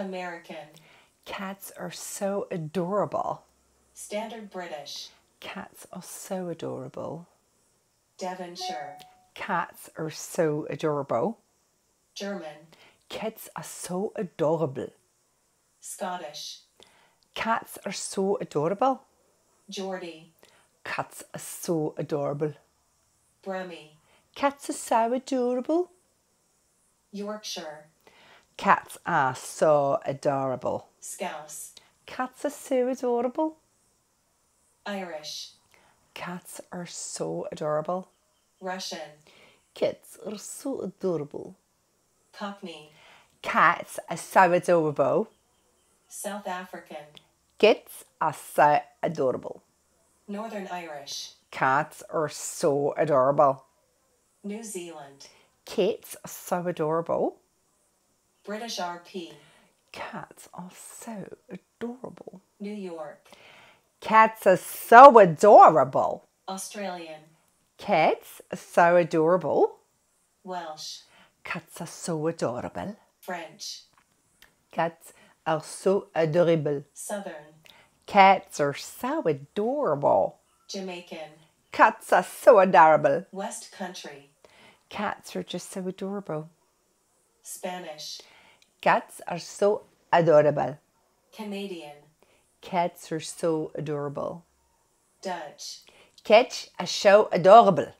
American, Cats are so adorable. Standard British, Cats are so adorable. Devonshire, Cats are so adorable. German, Cats are so adorable. Scottish, Cats are so adorable. Geordie, Cats are so adorable. Brummie, Cats are so adorable. Yorkshire, Cats are so adorable. Scouse, Cats are so adorable. Irish, Cats are so adorable. Russian, Cats are so adorable. Cockney, Cats are so adorable. South African, Cats are so adorable. Northern Irish, Cats are so adorable. New Zealand, Cats are so adorable. British RP, Cats are so adorable. New York, Cats are so adorable. Australian, Cats are so adorable. Welsh, Cats are so adorable. French, Cats are so adorable. Southern, Cats are so adorable. Jamaican, Cats are so adorable. West Country, Cats are just so adorable. Spanish, Cats are so adorable. Canadian, Cats are so adorable. Dutch, Cats are so adorable.